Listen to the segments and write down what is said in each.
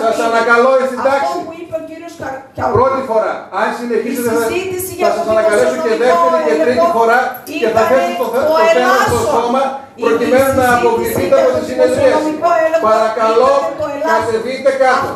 Σας ανακαλώ η Αυτό συντάξη. που είπε ο κύριος Καρ... Πρώτη φορά. Αν συνεχίσετε Η θα, συζήτηση θα για σας το ανακαλέσω και δημοσιονομικό δεύτερη και τρίτη έλεγχο φορά και θα ήταν θέσω το, θέ- το το θέμα στο ελάσσον. σώμα Η προκειμένου να συζήτηση αποκλειστείτε για από το τη συνεδρία. δημοσιονομικό έλεγχο Παρακαλώ, ήταν το ελάσσον. κατεβείτε κάτω.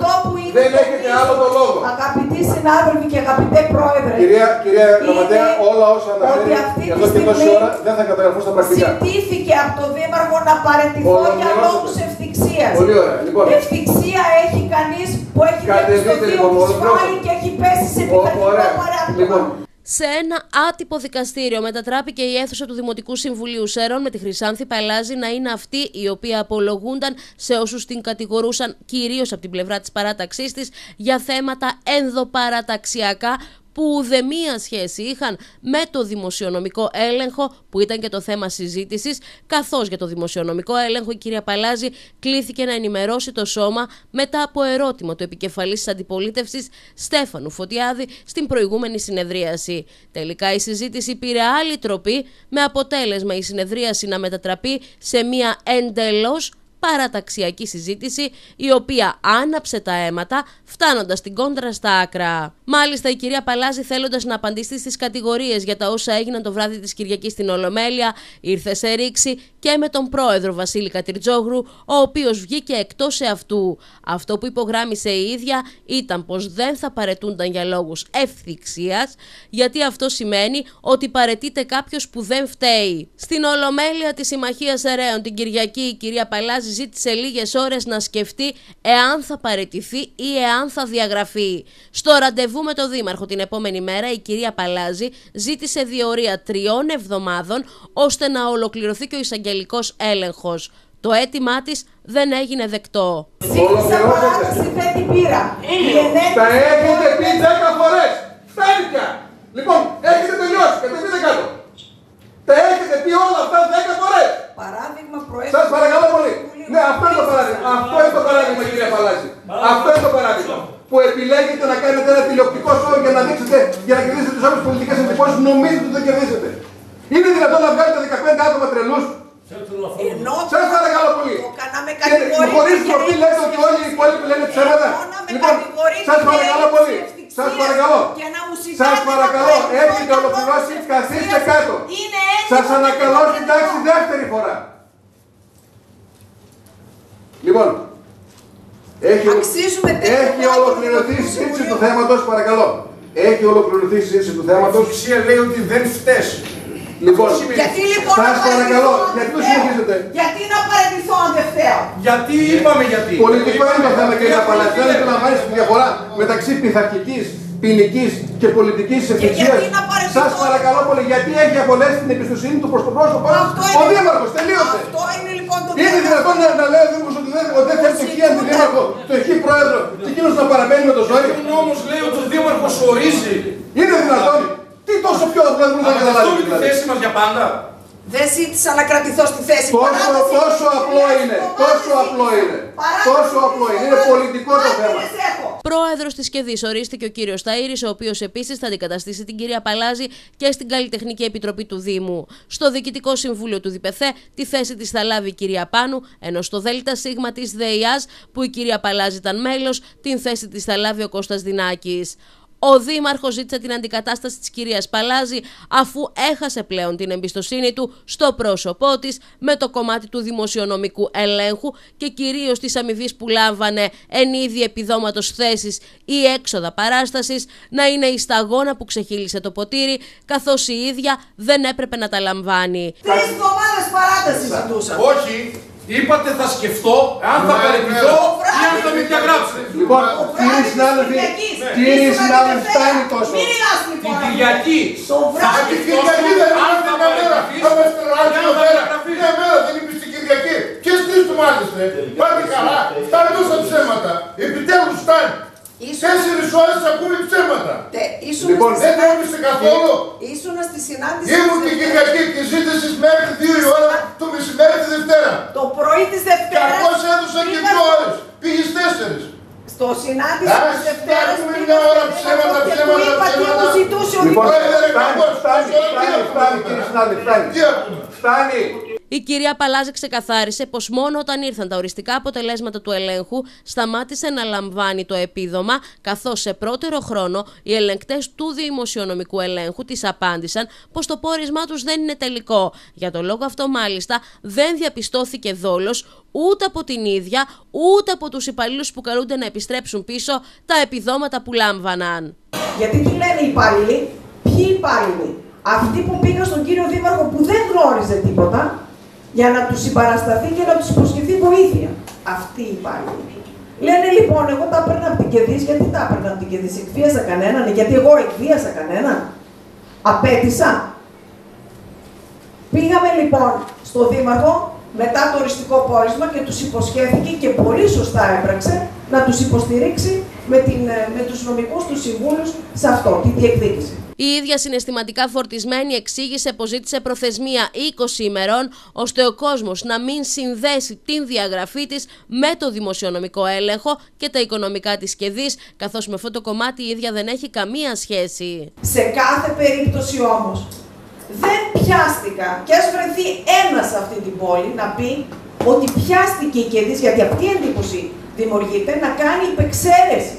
Αυτό που είναι Δεν το έχετε πίσω. άλλο το λόγο. Αγαπητοί συνάδελφοι και αγαπητέ πρόεδρε, Κυρία, κυρία είναι Γραμματέα, όλα όσα ότι αναφέρει αυτή τη εδώ και τόση στιγμή ώρα δεν θα καταγραφούν στα πρακτικά. ζητήθηκε από τον Δήμαρχο να παραιτηθώ για Ολοκληρώσετε. λόγους ευθυξίας. Πολύ ωραία. Λοιπόν, Ευθυξία έχει κανείς που έχει Κατεβείτε, διαπιστωθεί λοιπόν, ότι σφάλει ολοκληρώσετε. και έχει πέσει σε ο- πειθαρχικό ωραία. παράδειγμα. Λοιπόν, Σε ένα άτυπο δικαστήριο μετατράπηκε η αίθουσα του Δημοτικού Συμβουλίου Σέρων με τη Χρυσάνθη Παλάζη να είναι αυτή η οποία απολογούνταν σε όσους την κατηγορούσαν κυρίως από την πλευρά της παράταξής της για θέματα ενδοπαραταξιακά που ουδεμία σχέση είχαν με το δημοσιονομικό έλεγχο που ήταν και το θέμα συζήτησης καθώς για το δημοσιονομικό έλεγχο η κυρία Παλάζη κλήθηκε να ενημερώσει το σώμα μετά από ερώτημα του επικεφαλής της αντιπολίτευσης Στέφανου Φωτιάδη στην προηγούμενη συνεδρίαση. Τελικά η συζήτηση πήρε άλλη τροπή με αποτέλεσμα η συνεδρίαση να μετατραπεί σε μια εντελώς παραταξιακή συζήτηση η οποία άναψε τα αίματα φτάνοντας την κόντρα στα άκρα. Μάλιστα η κυρία Παλάζη θέλοντας να απαντήσει στις κατηγορίες για τα όσα έγιναν το βράδυ της Κυριακής στην Ολομέλεια ήρθε σε ρήξη και με τον πρόεδρο Βασίλη Κατριτζόγρου ο οποίος βγήκε εκτός αυτού. Αυτό που υπογράμμισε η ίδια ήταν πως δεν θα παρετούνταν για λόγους ευθυξίας γιατί αυτό σημαίνει ότι παρετείται κάποιος που δεν φταίει. Στην Ολομέλεια της Συμμαχίας Ερέων την Κυριακή η κυρία Παλάζη ζήτησε λίγες ώρες να σκεφτεί εάν θα παρετηθεί ή εάν θα διαγραφεί. Στο ραντεβού με τον Δήμαρχο την επόμενη μέρα η κυρία Παλάζη ζήτησε διορία τριών εβδομάδων ώστε να ολοκληρωθεί και ο εισαγγελικός έλεγχος. Το αίτημά της δεν έγινε δεκτό. Ζήτησα παράταση δεν την πήρα. Η ενέργεια- τα έχετε πει 10 φορές. Φτάνει πια. Λοιπόν, έχετε τελειώσει. Κατεβείτε κάτω. Τα έχετε πει όλα αυτά 10 φορές. Παράδειγμα προέκυψε. Σας παρακαλώ πολύ. Ναι, αυτό είναι το παράδειγμα. Αυτό είναι το παράδειγμα, κυρία Παλάζη. Αυτό είναι το παράδειγμα. Που επιλέγετε να κάνετε ένα τηλεοπτικό σώμα για να δείξετε, για να κερδίσετε τις άλλες πολιτικές εντυπώσεις, νομίζετε ότι δεν κερδίσετε. Είναι δυνατόν να βγάλετε 15 άτομα τρελούς; Ενώ Σας παρακαλώ πολύ. το κάναμε Και χωρίς κατηγορήσει τροπή λέτε ότι όλοι οι υπόλοιποι λένε ψέματα. Λοιπόν, σας παρακαλώ πολύ. Σας παρακαλώ. Σας παρακαλώ. Έχετε ολοκληρώσει, καθίστε κάτω. Σας ανακαλώ στην τάξη δεύτερη φορά. Λοιπόν, έχει, Αξίζουμε τέτοιο έχει πράγμα ολοκληρωθεί η στο συζήτηση Συμβούλιο. του θέματος, παρακαλώ. Έχει ολοκληρωθεί η συζήτηση του θέματος. Η ουσία λέει ότι δεν φταίς. Λοιπόν, Γιατί λοιπόν σας να παρακαλώ, παραιτηθώ αν γιατί το δεν φταίω; συνεχίζετε; Γιατί να παραιτηθώ αν δεν φταίω; Γιατί είπαμε γιατί. Πολιτικό είναι το θέμα, κύριε Παλazzi. Δεν καταλαβαίνει τη διαφορά μεταξύ πειθαρχικής, ποινικής και πολιτικής ευθυσία. γιατί να παραιτηθώ; Σας παρακαλώ πολύ, γιατί έχει απολέσει την εμπιστοσύνη του προς το πρόσωπό σας Αυτό ο είναι- Δήμαρχος. Τελείωσε. Αυτό είναι λοιπόν το Είναι θέμα. δυνατόν να, να λέει ο Δήμαρχο ότι δεν, ότι δεν θέλει το χι αντιδήμαρχο, το χι πρόεδρο και εκείνος να παραμένει με το ζόρι. Ο νόμος λέει ότι ο Δήμαρχος ορίζει. Είναι δυνατόν. Τι τόσο πιο απλό δεν μπορεί να Αυτό καταλάβει. με τη δηλαδή. θέση μας για πάντα. Δεν ζήτησα να κρατηθώ στη θέση. Τόσο, Παράταση. τόσο απλό είναι. Εβδομάδες Τόσο ζήτησα. απλό είναι. Παράταση Τόσο απλό είναι. Είναι εβδομάδες. πολιτικό το θέμα. Άντρες έχω. Πρόεδρος της ΚΕΔΗ ορίστηκε ο κύριος Ταΐρης, ο οποίος επίσης θα αντικαταστήσει την κυρία Παλάζη και στην Καλλιτεχνική Επιτροπή του Δήμου. Στο Διοικητικό Συμβούλιο του ΔΙΠΕΘΕ τη θέση της θα λάβει η κυρία Πάνου, ενώ στο ΔΣ της ΔΕΙΑΣ, που η κυρία Παλάζη ήταν μέλος, την θέση της θα λάβει ο Κώστας Δυνάκης. Ο Δήμαρχος ζήτησε την αντικατάσταση της κυρίας Παλάζη αφού έχασε πλέον την εμπιστοσύνη του στο πρόσωπό της με το κομμάτι του δημοσιονομικού ελέγχου και κυρίως της αμοιβής που λάμβανε εν είδη επιδόματος θέσης ή έξοδα παράστασης να είναι η σταγόνα που ξεχύλισε το ποτήρι καθώς η ίδια δεν έπρεπε να τα λαμβάνει. Τρεις εβδομάδες παράταση ζητούσα. Όχι. Είπατε θα σκεφτώ αν θα Ναι, παραιτηθώ ναι. ή αν θα με διαγράψετε. Λοιπόν, Το κύριοι βράδυ της συνάδελφοι, Κυριακής. κύριοι Ήσουν συνάδελφοι, Δευτέρα. φτάνει τόσο. Μην μιλάς Την λοιπόν. Κυριακή. Το Θα βράδυ σκεφτώ Κυριακής δεν αν είναι θα την μέρα. παραιτηθείς Θα μας ή περάσει αν εδώ θα πέρα. διαγραφείς. Μια μέρα δεν είπες την Κυριακή. Ποιες τρεις του μάλιστα. Πάτε καλά. Φτάνει τόσα ψέματα. Επιτέλους φτάνει. Ήσουν- Τέσσερις ώρες ακούμε ψέματα. Τε- ήσουν Λοιπόν, στη Δεν συνάντηση- τρέπεστε καθόλου. Ήσουν στη συνάντηση Ήμουν της την Δευτέρας. Κυριακή και ζήτησες μέχρι δύο η ώρα το μεσημέρι της Δευτέρα. Το πρωί της Και Δευτέρας ακός έδωσα και πήγα δύο στο- ώρες. Πήγες τέσσερις. Στο συνάντηση της Εντάξει, Δευτέρας έχουμε πήγα μια στο ώρα Δήμαρχο ψέματα, και του ψέματα, είπα τι ψέματα. μου ζητούσε ο Λοιπόν, Πρόεδρε, φτάνει, κακός. φτάνει, Τώρα τι φτάνει, έχουμε φτάνει, εδώ κύριε πέρα. συνάδελφοι, φτάνει. Τι έχουμε. Φτάνει. Η κυρία Παλάζη ξεκαθάρισε πως μόνο όταν ήρθαν τα οριστικά αποτελέσματα του ελέγχου σταμάτησε να λαμβάνει το επίδομα, καθώς σε πρώτερο χρόνο οι ελεγκτές του δημοσιονομικού ελέγχου της απάντησαν πως το πόρισμά τους δεν είναι τελικό. Για τον λόγο αυτό, μάλιστα, δεν διαπιστώθηκε δόλος ούτε από την ίδια, ούτε από τους υπαλλήλους που καλούνται να επιστρέψουν πίσω τα επιδόματα που λάμβαναν. Γιατί τι λένε οι υπάλληλοι, ποιοι υπάλληλοι, αυτοί που πήγαν στον κύριο Δήμαρχο που δεν γνώριζε τίποτα, για να τους συμπαρασταθεί και να τους υποσχεθεί βοήθεια. Αυτοί οι υπάλληλοι. Λένε λοιπόν, εγώ τα έπαιρνα από την Κεδίς, γιατί τα έπαιρνα από την Κεδίς, εκβίασα κανέναν, γιατί εγώ εκβίασα κανέναν; Απέτησα. Πήγαμε λοιπόν στο Δήμαρχο μετά το οριστικό πόρισμα και τους υποσχέθηκε και πολύ σωστά έπραξε να τους υποστηρίξει με, την, με τους νομικούς τους συμβούλους σε αυτό, τη διεκδίκηση. Η ίδια συναισθηματικά φορτισμένη εξήγησε πως ζήτησε προθεσμία 20 ημερών ώστε ο κόσμος να μην συνδέσει την διαγραφή της με το δημοσιονομικό έλεγχο και τα οικονομικά της κεδή, καθώς με αυτό το κομμάτι η ίδια δεν έχει καμία σχέση. Σε κάθε περίπτωση όμως δεν πιάστηκα και ας βρεθεί ένας σε αυτή την πόλη να πει ότι πιάστηκε η κεδής, γιατί αυτή η εντύπωση δημιουργείται, να κάνει υπεξαίρεση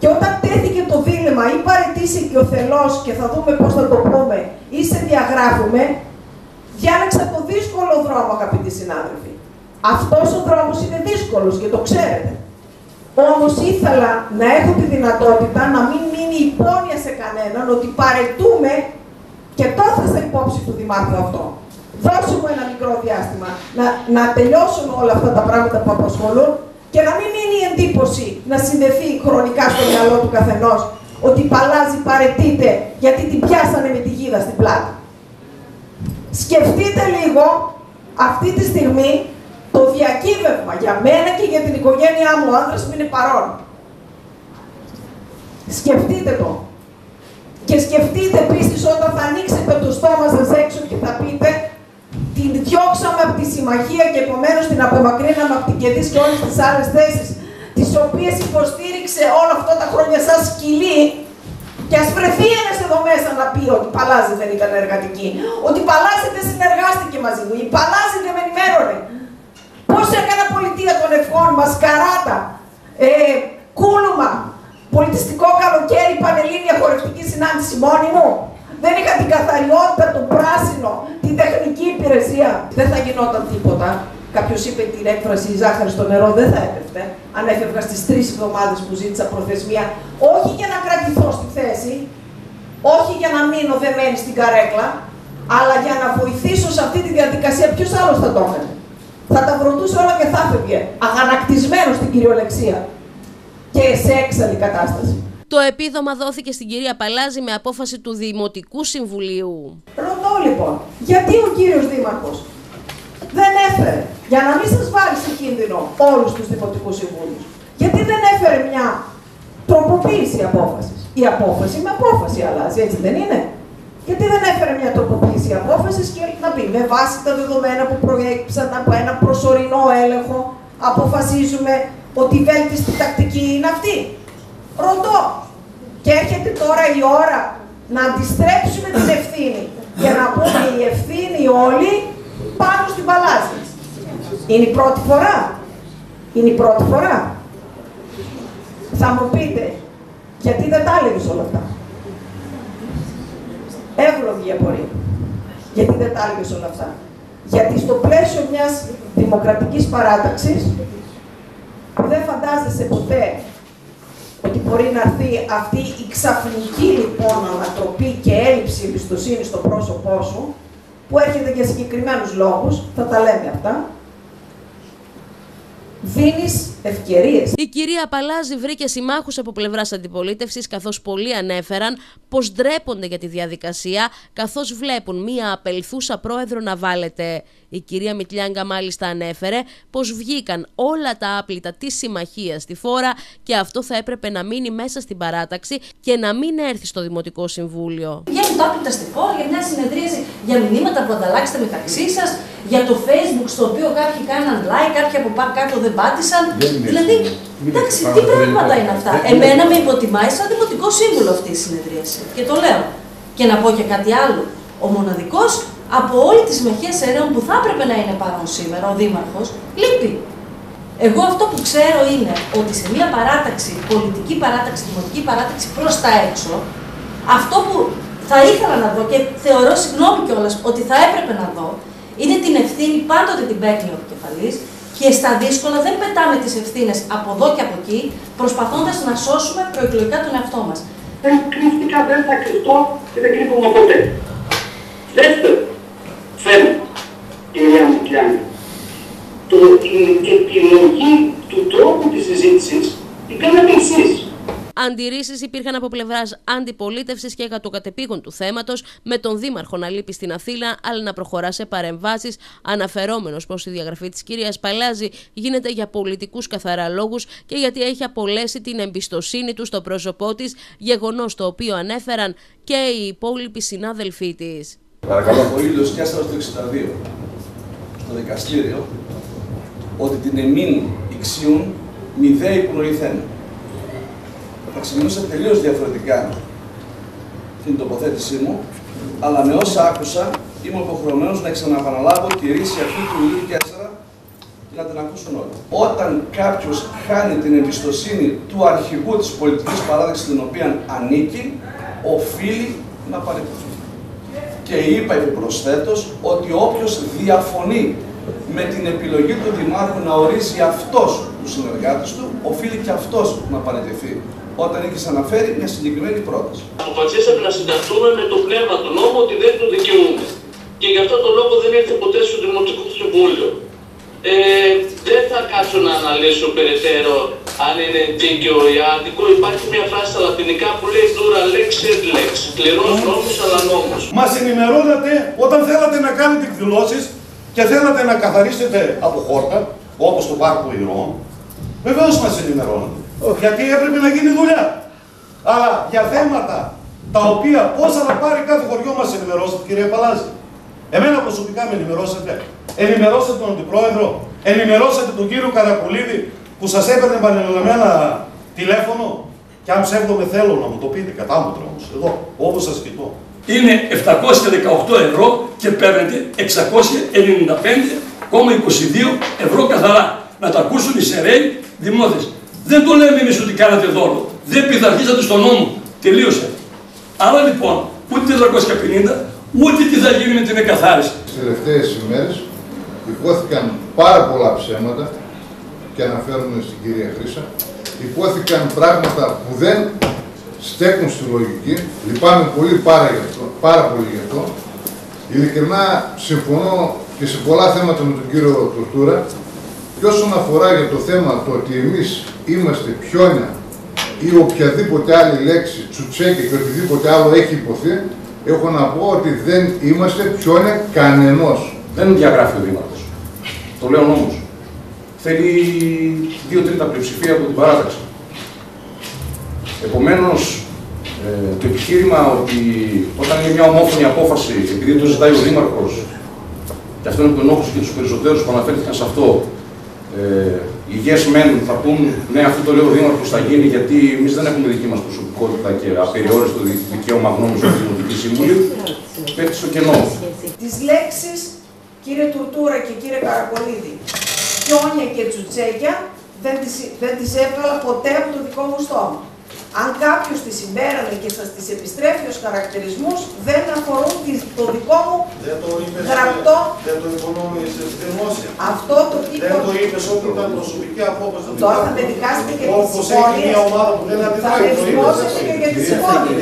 και όταν τέθηκε το δίλημα ή παρετήσει και ο θελός και θα δούμε πώς θα το πούμε ή σε διαγράφουμε, διάλεξα το δύσκολο δρόμο αγαπητοί συνάδελφοι. Αυτός ο δρόμος είναι δύσκολος και το ξέρετε. Όμως ήθελα να έχω τη δυνατότητα να μην μείνει υπόνοια σε κανέναν ότι παρετούμε και το έθεσα υπόψη του Δημάρχου αυτό. Δώσε μου ένα μικρό διάστημα να, να τελειώσουν όλα αυτά τα πράγματα που απασχολούν και να μην μείνει η εντύπωση να συνδεθεί χρονικά στο μυαλό του καθενός ότι παλάζει παρετείται γιατί την πιάσανε με τη γίδα στην πλάτη. Σκεφτείτε λίγο αυτή τη στιγμή το διακύβευμα για μένα και για την οικογένειά μου, ο άντρας μου είναι παρόν. Σκεφτείτε το. Και σκεφτείτε επίση όταν θα ανοίξετε το στόμα σας έξω και θα πείτε την διώξαμε από τη συμμαχία και επομένως την απομακρύναμε από την Κεδίς και όλες τις άλλες θέσεις, τις οποίες υποστήριξε όλα αυτά τα χρόνια σαν σκυλή. Και ας βρεθεί ένας εδώ μέσα να πει ότι Παλάζη δεν ήταν εργατική, ότι Παλάζη δεν συνεργάστηκε μαζί μου, η Παλάζη δεν με ενημέρωνε. Πώς έκανα πολιτεία των ευχών, μασκαράτα, ε, κούλουμα, πολιτιστικό καλοκαίρι, πανελλήνια χορευτική συνάντηση μόνη μου. Δεν είχα την καθαριότητα, το πράσινο, την τεχνική υπηρεσία. Δεν θα γινόταν τίποτα. Κάποιος είπε την έκφραση η ζάχαρη στο νερό δεν θα έπεφτε. Αν έφευγα στις τρεις εβδομάδες που ζήτησα προθεσμία, όχι για να κρατηθώ στη θέση, όχι για να μείνω δεμένη στην καρέκλα, αλλά για να βοηθήσω σε αυτή τη διαδικασία. Ποιος άλλος θα το έκανε. Θα τα βροντούσε όλα και θα έφευγε. Αγανακτισμένος στην κυριολεξία. Και σε έξαλλη κατάσταση. Το επίδομα δόθηκε στην κυρία Παλάζη με απόφαση του Δημοτικού Συμβουλίου. Ρωτώ λοιπόν, γιατί ο κύριος Δήμαρχος δεν έφερε, για να μην σας βάλει σε κίνδυνο όλους τους Δημοτικούς Συμβούλους, γιατί δεν έφερε μια τροποποίηση απόφασης. Η απόφαση με απόφαση αλλάζει, έτσι δεν είναι; Γιατί δεν έφερε μια τροποποίηση απόφασης και να πει με βάση τα δεδομένα που προέκυψαν από ένα προσωρινό έλεγχο, αποφασίζουμε ότι η βέλτιστη τακτική είναι αυτή. Ρωτώ. Και έρχεται τώρα η ώρα να αντιστρέψουμε την ευθύνη και να πούμε η ευθύνη όλοι πάνω στην παλάζη. Είναι η πρώτη φορά. Είναι η πρώτη φορά. Θα μου πείτε, γιατί δεν τα έλεγες όλα αυτά; Εύλογη η απορία. Γιατί δεν τα έλεγες όλα αυτά; Γιατί στο πλαίσιο μιας δημοκρατικής παράταξης δεν φαντάζεσαι ποτέ ότι μπορεί να έρθει αυτή η ξαφνική λοιπόν ανατροπή και έλλειψη εμπιστοσύνη στο πρόσωπό σου, που έρχεται για συγκεκριμένους λόγους, θα τα λέμε αυτά, δίνεις ευκαιρίες. Η κυρία Παλάζη βρήκε συμμάχους από πλευράς αντιπολίτευσης, καθώς πολλοί ανέφεραν πως ντρέπονται για τη διαδικασία, καθώς βλέπουν μία απελθούσα πρόεδρο να βάλετε. Η κυρία Μιτλιάγκα μάλιστα ανέφερε πως βγήκαν όλα τα άπλυτα της συμμαχίας στη φόρα και αυτό θα έπρεπε να μείνει μέσα στην παράταξη και να μην έρθει στο Δημοτικό Συμβούλιο. Βγαίνουν τα άπλυτα στη φόρα για μια συνεδρίαση για μηνύματα που ανταλλάξετε μεταξύ σας, για το Facebook στο οποίο κάποιοι κάναν like, κάποιοι από κάτω δεν πάτησαν. Δηλαδή, εντάξει, τι πράγματα είναι αυτά. Εμένα με υποτιμάει σαν δημοτικό σύμβουλο αυτή η συνεδρίαση. Και το λέω. Και να πω και κάτι άλλο. Ο μοναδικός από όλη τη συμμαχία αίρεων που θα έπρεπε να είναι παρόν σήμερα, ο Δήμαρχος, λείπει. Εγώ αυτό που ξέρω είναι ότι σε μια παράταξη, πολιτική παράταξη, δημοτική παράταξη προς τα έξω, αυτό που θα ήθελα να δω και θεωρώ συγγνώμη κιόλας ότι θα έπρεπε να δω, είναι την ευθύνη πάντοτε την παίρνει ο επικεφαλής και στα δύσκολα δεν πετάμε τις ευθύνες από εδώ και από εκεί, προσπαθώντας να σώσουμε προεκλογικά τον εαυτό μας. Δεν κρύφτηκα, δεν θα κρυφτώ και δεν κρύβομαι ποτέ. Δεύτερο θέμα, κυρία Μουκλιάνη, το, την επιλογή του τρόπου της συζήτησης την κάνατε εσείς. Αντιρρήσεις υπήρχαν από πλευράς αντιπολίτευσης και κατεπήγων του θέματος, με τον Δήμαρχο να λείπει στην Αθήνα, αλλά να προχωρά σε παρεμβάσεις, αναφερόμενος πως η διαγραφή της κυρίας Παλάζη γίνεται για πολιτικούς καθαρά λόγους και γιατί έχει απολέσει την εμπιστοσύνη του στο πρόσωπό της, γεγονός το οποίο ανέφεραν και οι υπόλοιποι συνάδελφοί της. Παρακαλώ πολύ, Λοσκιάστρα στο 62, στο δικαστήριο, ότι την εμήν ηξιούν μηδέοι που νοηθένουν θα ξεκινούσα τελείως διαφορετικά την τοποθέτησή μου, αλλά με όσα άκουσα είμαι υποχρεωμένος να ξαναπαναλάβω τη ρίση αυτή του Ιλίου 4 και να την ακούσουν όλοι. Όταν κάποιος χάνει την εμπιστοσύνη του αρχηγού της πολιτικής παράδειξη στην οποία ανήκει, οφείλει να παραιτηθεί. Και είπα επιπροσθέτως ότι όποιος διαφωνεί με την επιλογή του Δημάρχου να ορίσει αυτός τους συνεργάτες του, οφείλει και αυτός να παραιτηθεί όταν έχει αναφέρει μια συγκεκριμένη πρόταση. Αποφασίσαμε να συνταχθούμε με το πνεύμα του νόμου ότι δεν το δικαιούμε. Και γι' αυτό το λόγο δεν ήρθε ποτέ στο Δημοτικό Συμβούλιο. Ε, δεν θα κάτσω να αναλύσω περαιτέρω αν είναι δίκαιο ή άδικο. Υπάρχει μια φράση στα λατινικά που λέει dura lex et lex. Σκληρό νόμος αλλά νόμος. Μας ενημερώνατε όταν θέλατε να κάνετε εκδηλώσεις και θέλατε να καθαρίσετε από χόρτα, όπως το πάρκο Ηρών. Βεβαίως μας ενημερώνατε. Γιατί έπρεπε να γίνει δουλειά. Αλλά για θέματα τα οποία πόσα θα πάρει κάθε χωριό μας ενημερώσατε, κύριε Παλάζη. Εμένα προσωπικά με ενημερώσατε. Ενημερώσατε τον Αντιπρόεδρο, ενημερώσατε τον κύριο Καρακουλίδη που σας έπαιρνε επανειλημμένα τηλέφωνο. Και αν ψεύδομαι θέλω να μου το πείτε, κατά μου όμω, εδώ, όπως σας κοιτώ. Είναι 718 ευρώ και παίρνετε 695,22 ευρώ καθαρά. Να τα ακούσουν οι σεραίοι δημότες. Δεν το λέμε εμείς ότι κάνατε δώρο. Δεν πειθαρχήσατε στον νόμο. Τελείωσε. Άρα λοιπόν, ούτε 450, ούτε τι θα γίνει με την εκαθάριση. Τις τελευταίες ημέρες υπόθηκαν πάρα πολλά ψέματα και αναφέρομαι στην κυρία Χρήσα. Υπόθηκαν πράγματα που δεν στέκουν στη λογική. Λυπάμαι πολύ πάρα, πάρα πολύ γι' αυτό. Ειλικρινά συμφωνώ και σε πολλά θέματα με τον κύριο Τουρτούρα. Και όσον αφορά για το θέμα το ότι εμείς είμαστε πιόνια ή οποιαδήποτε άλλη λέξη, τσουτσέκι και οτιδήποτε άλλο έχει υποθεί, έχω να πω ότι δεν είμαστε πιόνια κανενός. Δεν διαγράφει ο Δήμαρχος. Το λέω νόμος. Θέλει δύο τρίτα πλειοψηφία από την παράταξη. Επομένως, ε, το επιχείρημα ότι όταν είναι μια ομόφωνη απόφαση, επειδή το ζητάει ο Δήμαρχος, και αυτό είναι το ενόχληση και τους περισσότερους που αναφέρθηκαν σε αυτό, ε, οι yes men θα πούν ναι, αυτό το λέει ο Δήμαρχο θα γίνει γιατί εμείς δεν έχουμε δική μας προσωπικότητα και απεριόριστο δικαίωμα γνώμης στο Δημοτικό Συμβούλιο. Πέφτει στο κενό. Τις λέξεις κύριε Τουρτούρα και κύριε Καρακολίδη, πιόνια και τσουτσέκια δεν τις, δεν τις έβγαλα ποτέ από το δικό μου στόμα. Αν κάποιος τις συμπέρανε και σας τις επιστρέφει ως χαρακτηρισμούς, δεν αφορούν το δικό μου δεν το είπες, γραπτό. Δεν το υπονόμησες δημόσια. Αυτό το τύπο. Δεν το είπες ότι ήταν προσωπική απόφαση. Τώρα θα με δικάσετε και τις Όπως έχει μια ομάδα που δεν Θα αντιδράει. με το είπες δημόσετε αυτό. και για τι υπόνοιε.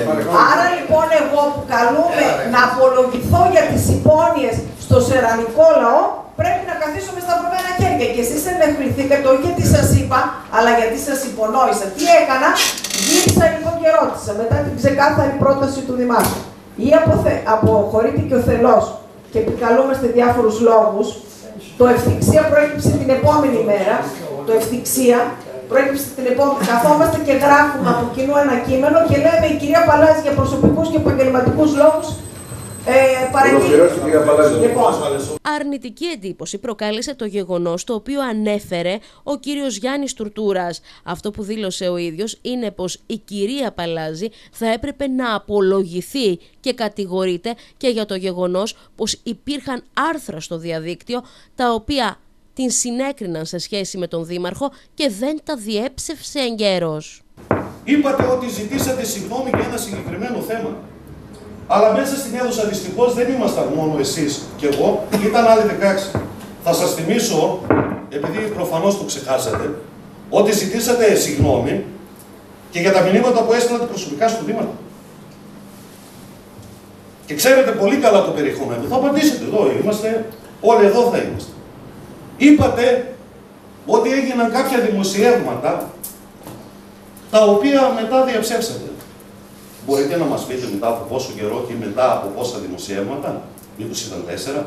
Άρα λοιπόν εγώ που καλούμε να απολογηθώ για τις υπόνοιε στο σερανικό λαό, πρέπει να καθίσω με σταυρωμένα χέρια. Και εσείς ενεχληθήκατε όχι γιατί σας είπα, αλλά γιατί σας υπονόησα. Τι έκανα, γύρισα λοιπόν και ρώτησα μετά την ξεκάθαρη πρόταση του Δημάρχου. Ή αποθε... αποχωρείται και ο θελός και επικαλούμαστε διάφορους λόγους, το ευθυξία προέκυψε την επόμενη μέρα, το ευθυξία προέκυψε την επόμενη. Καθόμαστε και γράφουμε από κοινού ένα κείμενο και λέμε η κυρία Παλάζη για προσωπικούς και επαγγελματικούς λόγους Αρνητική εντύπωση προκάλεσε το γεγονός το οποίο ανέφερε ο κύριος Γιάννης Τουρτούρας. Αυτό που δήλωσε ο ίδιος είναι πως η κυρία Παλάζη θα έπρεπε να απολογηθεί και κατηγορείται και για το γεγονός πως υπήρχαν άρθρα στο διαδίκτυο τα οποία την συνέκριναν σε σχέση με τον Δήμαρχο και δεν τα διέψευσε εγκαίρως. Είπατε ότι ζητήσατε συγγνώμη για ένα συγκεκριμένο θέμα. Αλλά μέσα στην αίθουσα δυστυχώς δεν ήμασταν μόνο εσείς και εγώ, ήταν άλλοι 16. Θα σας θυμίσω, επειδή προφανώς το ξεχάσατε, ότι ζητήσατε συγγνώμη και για τα μηνύματα που έστειλατε προσωπικά στο Δήμαρχο. Και ξέρετε πολύ καλά το περιεχόμενο. Θα απαντήσετε εδώ, είμαστε, όλοι εδώ θα είμαστε. Είπατε ότι έγιναν κάποια δημοσιεύματα τα οποία μετά διαψεύσατε. Μπορείτε να μας πείτε μετά από πόσο καιρό και μετά από πόσα δημοσιεύματα, μήπως ήταν τέσσερα,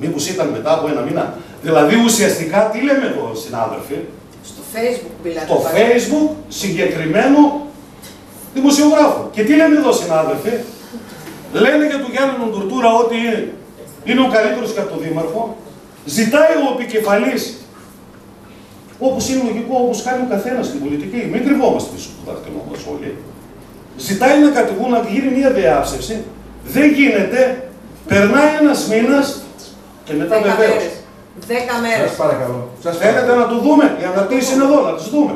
μήπως ήταν μετά από ένα μήνα. Δηλαδή ουσιαστικά τι λέμε εδώ συνάδελφοι, στο facebook μιλάτε. το πάλι. facebook συγκεκριμένο δημοσιογράφο. Και τι λένε εδώ συνάδελφοι, λένε για τον Γιάννη Τουρτούρα ότι είναι ο καλύτερος και από τον Δήμαρχο, ζητάει ο επικεφαλής όπως είναι λογικό, όπως κάνει ο καθένας στην πολιτική. Μην κρυβόμαστε πίσω από το δάχτυλό μας όλοι. Ζητάει να κατηγούν, να γίνει μια διάψευση. Δεν γίνεται. Περνάει ένας μήνας και μετά Δέκα βεβαίως. μέρες. Δέκα μέρες. Σας παρακαλώ. Σας Θέλετε παρακαλώ. να το δούμε; Οι αναρτήσεις είναι εδώ, να τις δούμε.